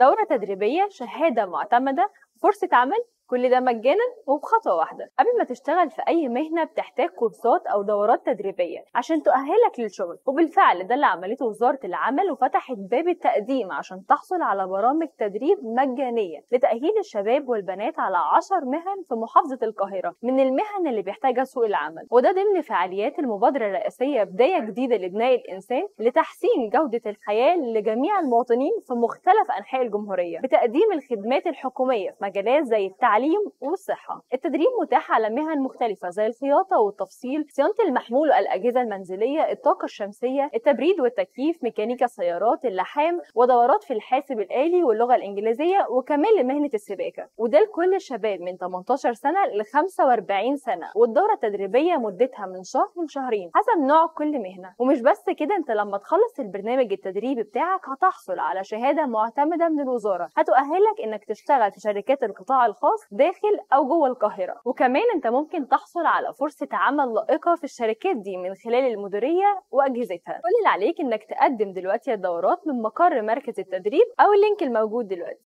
دورة تدريبية شهادة معتمدة فرصة عمل كل ده مجانا وبخطوة واحدة. قبل ما تشتغل في أي مهنة بتحتاج كورسات أو دورات تدريبية عشان تؤهلك للشغل. وبالفعل ده اللي عملته وزارة العمل وفتحت باب التقديم عشان تحصل على برامج تدريب مجانية لتأهيل الشباب والبنات على 10 مهن في محافظة القاهرة من المهن اللي بيحتاجها سوق العمل. وده ضمن فعاليات المبادرة الرئاسية بداية جديدة لبناء الإنسان لتحسين جودة الحياة لجميع المواطنين في مختلف أنحاء الجمهورية. بتقديم الخدمات الحكومية في مجالات زي التعليم والصحة. التدريب متاح على مهن مختلفة زي الخياطة والتفصيل صيانة المحمول والأجهزة المنزلية الطاقة الشمسية التبريد والتكييف ميكانيكا السيارات اللحام ودورات في الحاسب الآلي واللغة الإنجليزية وكمان لمهنة السباكة. وده لكل الشباب من 18 سنة ل 45 سنة. والدورة التدريبية مدتها من شهر لشهرين حسب نوع كل مهنة. ومش بس كده انت لما تخلص البرنامج التدريبي بتاعك هتحصل على شهادة معتمدة من الوزارة. هتؤهلك إنك تشتغل في شركات القطاع الخاص داخل أو جوه القاهرة. وكمان أنت ممكن تحصل على فرصة عمل لائقة في الشركات دي من خلال المديرية وأجهزتها. كل اللي عليك إنك تقدم دلوقتي الدورات من مقر مركز التدريب أو اللينك الموجود دلوقتي.